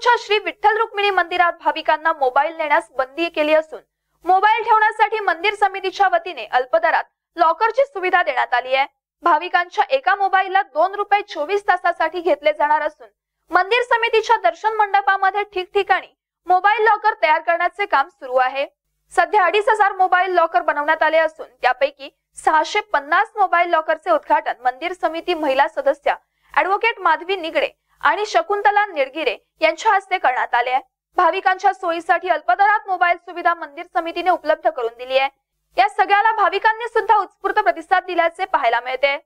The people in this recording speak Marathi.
अक्कलकोटच्या श्री विठ्ठल रुक्मिणी मंदिरात भाविकांना मोबाईल नेण्यास बंदी केली असून मोबाईल ठेवण्यासाठी मंदिर समितीच्या वतीने अल्पदरात लॉकरची सुविधा देण्यात आली आहे. भाविकांच्या एका मोबाईलला दोन रुपये चोवीस तासासाठी घेतले जाणार असून मंदिर समितीच्या दर्शन मंडपामध्ये ठिकठिकाणी मोबाईल लॉकर तयार करण्याचे काम सुरू आहे. सध्या अडीच हजार मोबाईल लॉकर बनवण्यात आले असून त्यापैकी सहाशे पन्नास मोबाईल लॉकरचे उद्घाटन मंदिर समिती महिला सदस्य ऍडव्होकेट माधवी निगडे आणि शकुंतला निडगिरे यांच्या हस्ते करण्यात आले आहे. भाविकांच्या सोयीसाठी अल्पदरात मोबाईल सुविधा मंदिर समितीने उपलब्ध करून दिली आहे. या सगळ्याला भाविकांनी सुद्धा उत्स्फूर्त प्रतिसाद दिल्याचे पाहायला मिळते.